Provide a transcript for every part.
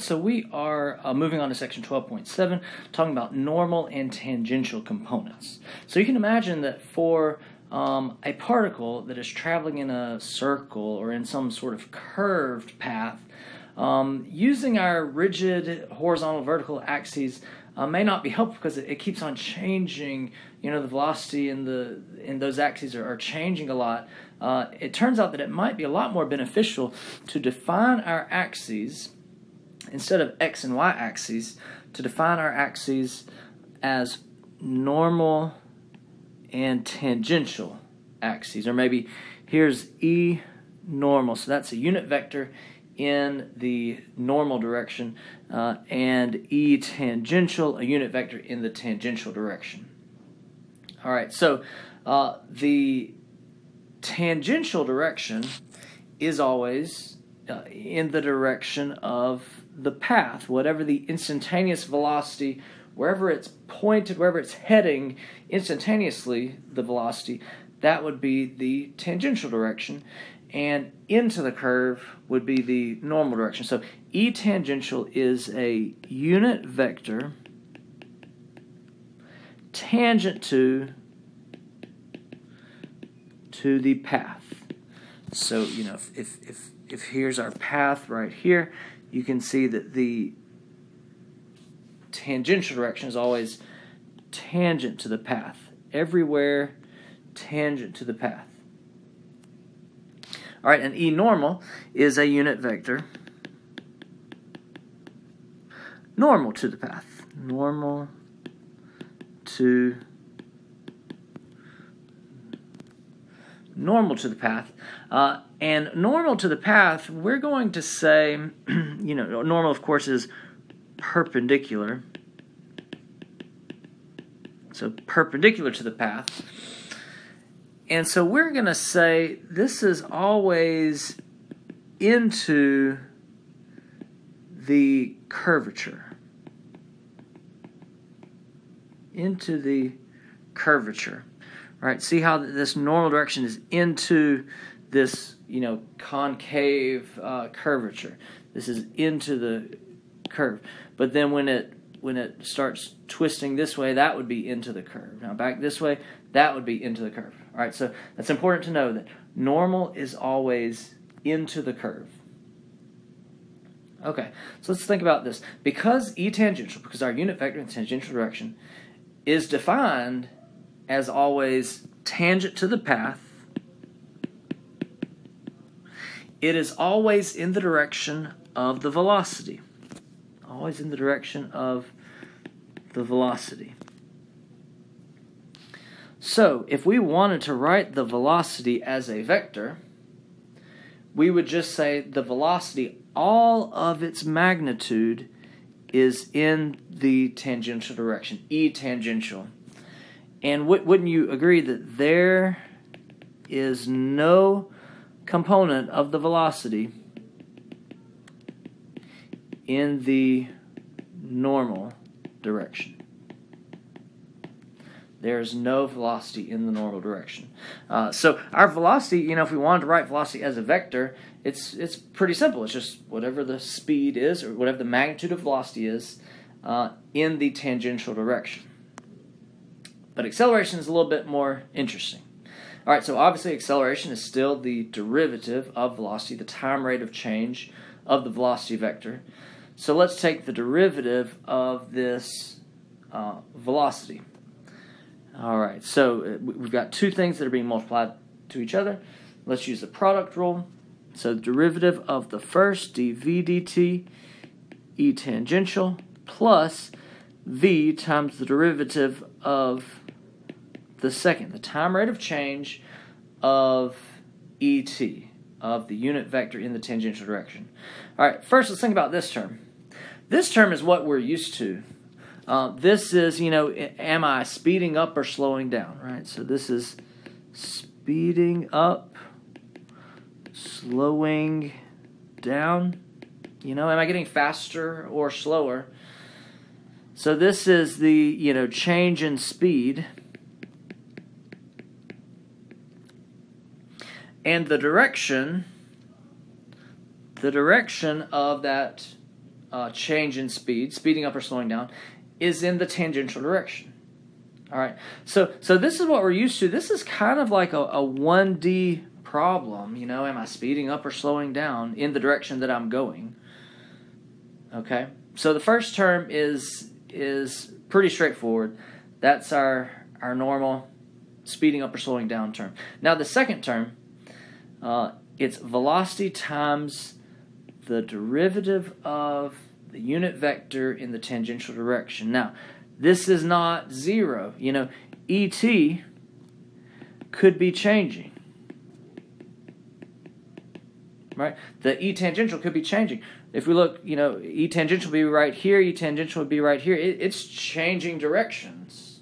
so we are uh, moving on to section 12.7, talking about normal and tangential components. So you can imagine that for um, a particle that is traveling in a circle or in some sort of curved path, um, using our rigid horizontal vertical axes uh, may not be helpful because it, it, keeps on changing. You know, the velocity in the in those axes are, are changing a lot. Uh, it turns out that it might be a lot more beneficial to define our axes instead of x and y axes, to define our axes as normal and tangential axes. Or maybe here's E normal. So that's a unit vector in the normal direction, uh, and E tangential, a unit vector in the tangential direction. All right, so uh, the tangential direction is always uh, in the direction of the path, whatever the instantaneous velocity, wherever it's pointed, wherever it's heading instantaneously, the velocity, that would be the tangential direction. And into the curve would be the normal direction. So E tangential is a unit vector tangent to to the path. So, you know, if, if, if, if here's our path right here, you can see that the tangential direction is always tangent to the path. Everywhere tangent to the path. All right, and E normal is a unit vector normal to the path. Normal to normal to the path. Uh, and normal to the path, we're going to say, you know, normal, of course, is perpendicular. So perpendicular to the path. And so we're going to say this is always into the curvature. Into the curvature. Right? See how this normal direction is into this, you know, concave uh, curvature. This is into the curve. But then when it when it starts twisting this way, that would be into the curve. Now back this way, that would be into the curve. All right, so that's important to know that normal is always into the curve. Okay, so let's think about this. Because E tangential, because our unit vector in tangential direction is defined as always tangent to the path, it is always in the direction of the velocity. Always in the direction of the velocity. So, if we wanted to write the velocity as a vector, we would just say the velocity, all of its magnitude, is in the tangential direction, E tangential. And wouldn't you agree that there is no component of the velocity in the normal direction. There's no velocity in the normal direction. Uh, so our velocity, you know, if we wanted to write velocity as a vector, it's it's pretty simple. It's just whatever the speed is or whatever the magnitude of velocity is uh, in the tangential direction. But acceleration is a little bit more interesting. All right, so obviously acceleration is still the derivative of velocity, the time rate of change of the velocity vector. So let's take the derivative of this uh, velocity. All right, so uh, we've got two things that are being multiplied to each other. Let's use the product rule. So the derivative of the first, dv dt, e tangential, plus v times the derivative of the second, the time rate of change of ET, of the unit vector in the tangential direction. All right, first let's think about this term. This term is what we're used to. Uh, this is, you know, am I speeding up or slowing down, right? So this is speeding up, slowing down. You know, am I getting faster or slower? So this is the, you know, change in speed. And the direction the direction of that uh, change in speed, speeding up or slowing down, is in the tangential direction. All right, so so this is what we're used to. This is kind of like a, a 1D problem. You know, am I speeding up or slowing down in the direction that I'm going? Okay, so the first term is is pretty straightforward. That's our our normal speeding up or slowing down term. Now the second term, uh, it's velocity times the derivative of the unit vector in the tangential direction. Now, this is not zero. You know, ET could be changing. Right? The E tangential could be changing. If we look, you know, E tangential would be right here, E tangential would be right here. It, it's changing directions.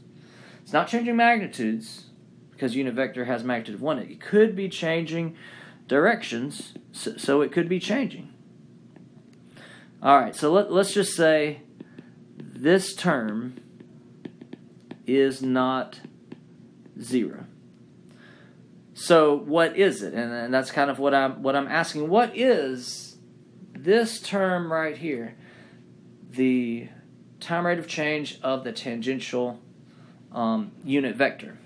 It's not changing magnitudes because unit vector has magnitude of 1. It could be changing directions, so, so it could be changing. All right, so let, let's just say this term is not 0. So what is it? And, and that's kind of what I'm what I'm asking. What is this term right here? The time rate of change of the tangential um, unit vector.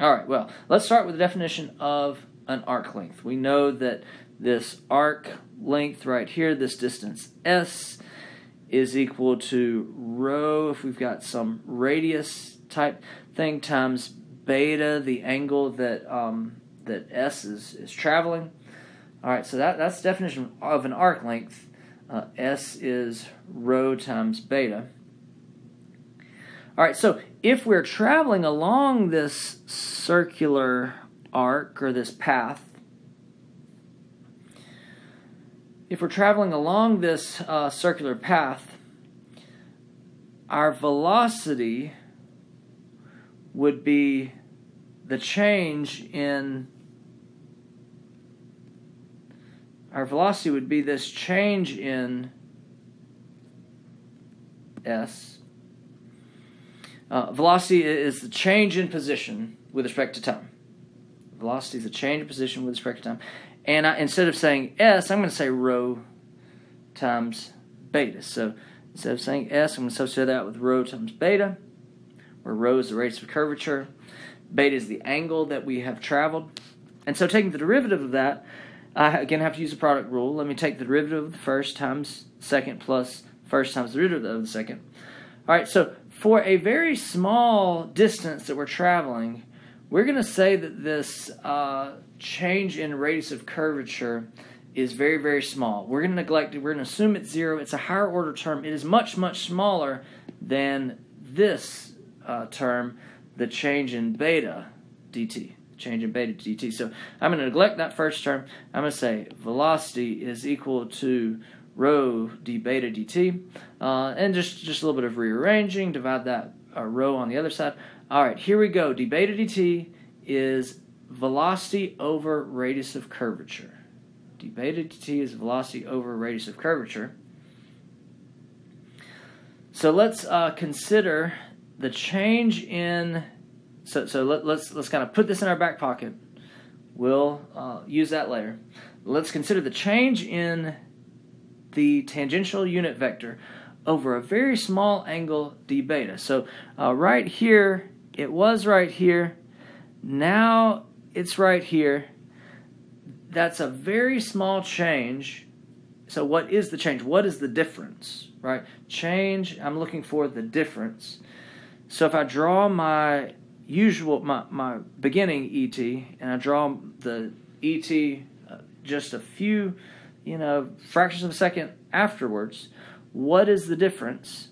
All right, well, let's start with the definition of an arc length. We know that this arc length right here, this distance s, is equal to rho, if we've got some radius type thing, times beta, the angle that um, that s is, is traveling. All right, so that, that's the definition of an arc length. Uh, s is rho times beta. All right, so if we're traveling along this circular arc or this path, if we're traveling along this uh, circular path, our velocity would be the change in our velocity would be this change in s uh, velocity is the change in position with respect to time. Velocity is the change in position with respect to time. And I, instead of saying s, I'm going to say rho times beta. So instead of saying s, I'm going to associate that with rho times beta, where rho is the radius of curvature, beta is the angle that we have traveled. And so taking the derivative of that, I again have to use the product rule. Let me take the derivative of the first times second plus first times the derivative of the second. All right, so for a very small distance that we're traveling, we're going to say that this uh, change in radius of curvature is very, very small. We're going to neglect it. We're going to assume it's zero. It's a higher order term. It is much, much smaller than this uh, term, the change in beta dt. Change in beta dt. So I'm going to neglect that first term. I'm going to say velocity is equal to rho d beta dt. Uh, and just, just a little bit of rearranging, divide that uh, rho on the other side. All right, here we go. d beta dt is velocity over radius of curvature. d beta dt is velocity over radius of curvature. So let's uh, consider the change in. So, so let, let's, let's kind of put this in our back pocket. We'll uh, use that later. Let's consider the change in the tangential unit vector over a very small angle d beta. So uh, right here, it was right here. Now it's right here. That's a very small change. So what is the change? What is the difference, right? Change, I'm looking for the difference. So if I draw my usual, my, my beginning ET, and I draw the ET uh, just a few you know, fractions of a second afterwards. What is the difference?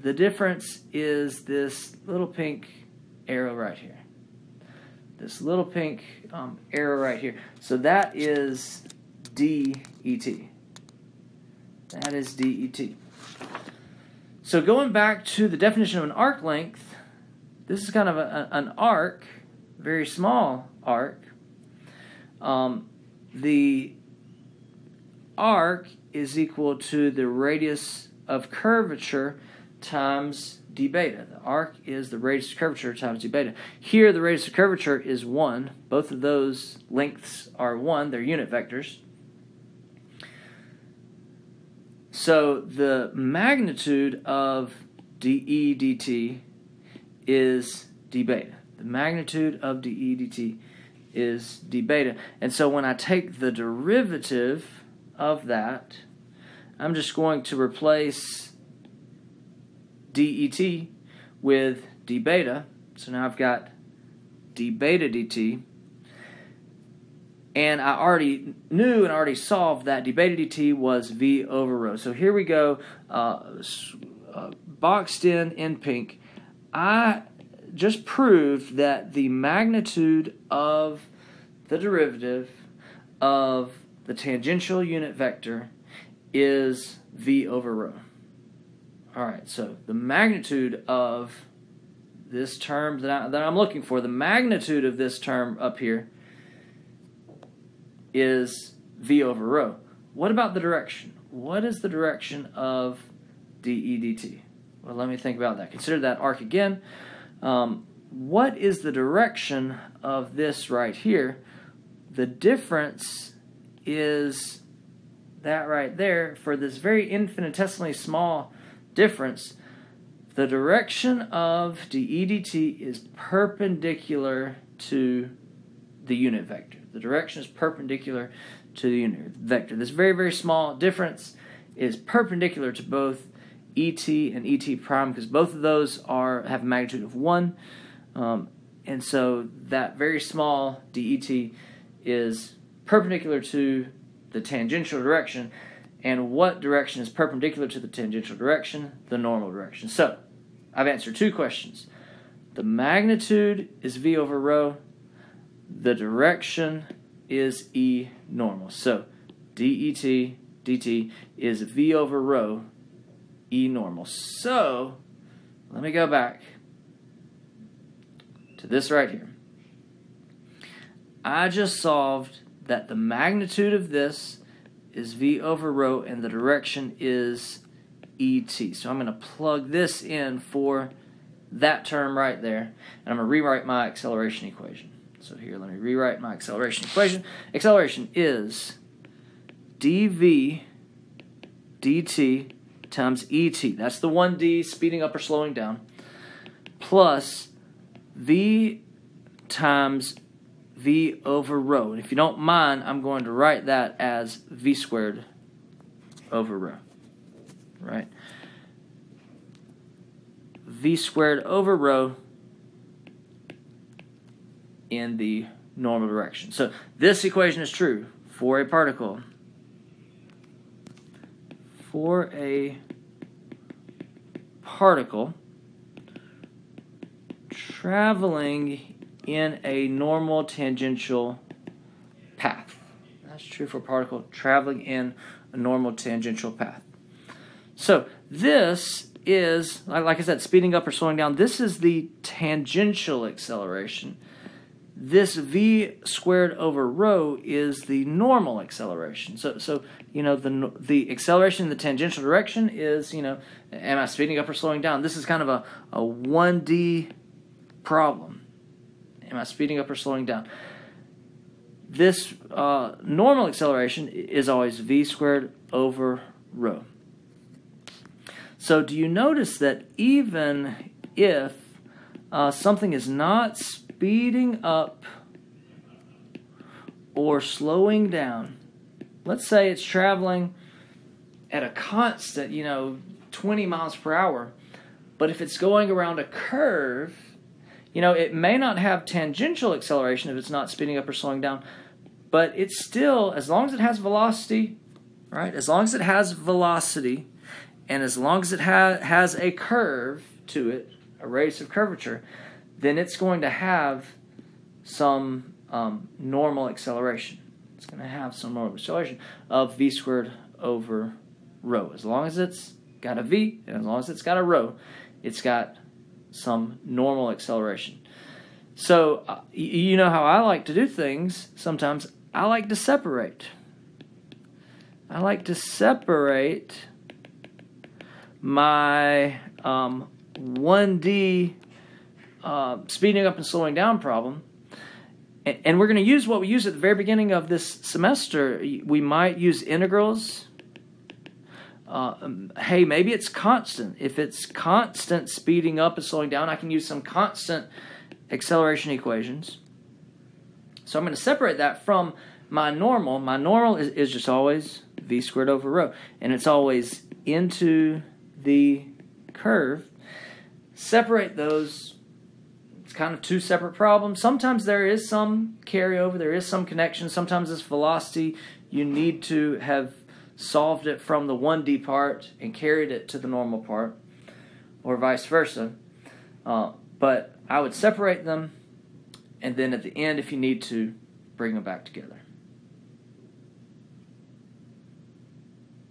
The difference is this little pink arrow right here. This little pink um, arrow right here. So that is DET. That is DET. So going back to the definition of an arc length, this is kind of a, an arc, very small arc. Um, the arc is equal to the radius of curvature times d beta. The arc is the radius of curvature times d beta. Here, the radius of curvature is 1. Both of those lengths are 1. They're unit vectors. So the magnitude of dE dt is d beta. The magnitude of dE dt is d beta. And so when I take the derivative of that, I'm just going to replace det with d beta. So now I've got d beta dt. And I already knew and already solved that d beta dt was v over rho. So here we go, uh, uh, boxed in in pink. I just proved that the magnitude of the derivative of the tangential unit vector is v over rho. All right, so the magnitude of this term that, I, that I'm looking for, the magnitude of this term up here is v over rho. What about the direction? What is the direction of dE dt? Well, let me think about that. Consider that arc again. Um, what is the direction of this right here? The difference is that right there for this very infinitesimally small difference. The direction of dE dt is perpendicular to the unit vector. The direction is perpendicular to the unit vector. This very, very small difference is perpendicular to both et and et prime because both of those are have a magnitude of 1. Um, and so that very small det is perpendicular to the tangential direction. And what direction is perpendicular to the tangential direction? The normal direction. So I've answered two questions. The magnitude is v over rho. The direction is e normal. So det dt is v over rho E normal. So, let me go back to this right here. I just solved that the magnitude of this is V over rho and the direction is ET. So I'm going to plug this in for that term right there. And I'm going to rewrite my acceleration equation. So here, let me rewrite my acceleration equation. Acceleration is dv dt times et. That's the 1d speeding up or slowing down. Plus v times v over rho. And if you don't mind, I'm going to write that as v squared over rho. Right? v squared over rho in the normal direction. So this equation is true for a particle for a particle traveling in a normal tangential path. That's true for particle traveling in a normal tangential path. So this is, like I said, speeding up or slowing down. This is the tangential acceleration this v squared over rho is the normal acceleration. So, so you know, the the acceleration in the tangential direction is, you know, am I speeding up or slowing down? This is kind of a, a 1D problem. Am I speeding up or slowing down? This uh, normal acceleration is always v squared over rho. So do you notice that even if uh, something is not speeding up or slowing down, let's say it's traveling at a constant, you know, 20 miles per hour, but if it's going around a curve, you know, it may not have tangential acceleration if it's not speeding up or slowing down, but it's still, as long as it has velocity, right? As long as it has velocity, and as long as it ha- has a curve to it, a radius of curvature, then it's going to have some um, normal acceleration. It's going to have some normal acceleration of v squared over rho. As long as it's got a v, and as long as it's got a rho, it's got some normal acceleration. So, uh, you know how I like to do things sometimes? I like to separate. I like to separate my um, 1D uh, speeding up and slowing down problem. And, and we're going to use what we used at the very beginning of this semester. We might use integrals uh, um, hey, maybe it's constant. If it's constant speeding up and slowing down, I can use some constant acceleration equations. So I'm going to separate that from my normal. My normal is, is just always v squared over rho, and it's always into the curve. Separate those. It's kind of two separate problems. Sometimes there is some carryover, there is some connection. Sometimes this velocity, you need to have solved it from the 1D part and carried it to the normal part, or vice versa. Uh, but I would separate them, and then at the end, if you need to, bring them back together.